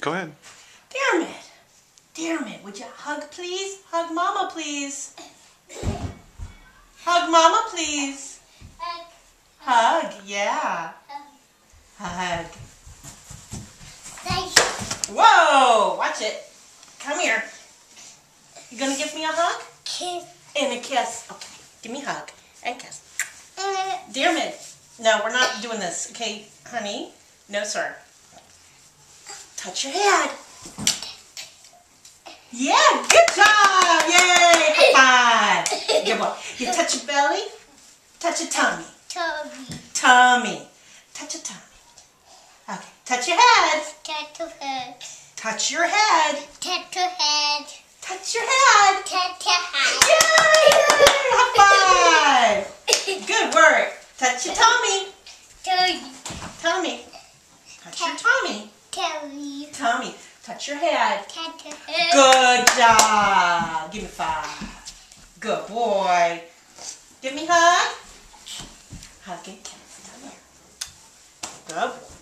Go ahead. Dermot. Dermot, would you hug, please? Hug Mama, please. Hug Mama, please. Hug, Hug, yeah. Hug. Whoa! Watch it. Come here. You gonna give me a hug? Kiss. And a kiss. Okay. Give me a hug and kiss. Uh. Dermot. No, we're not doing this. Okay, honey? No, sir. Touch your head. Yeah, good job. Yay. High five. Good boy. You touch your belly. Touch your tummy. Toby. Tummy. Touch your tummy. Okay. Touch your head. Tattoo head. Touch your head. Tattoo head. Touch your head. Tattoo head. Yay! High five. Good work. Touch your tummy. Toby. Tummy. Touch your tummy. Toby. Tummy. Touch your head. Good job. Give me five. Good boy. Give me a hug. Hug and kiss. Come here. Good boy.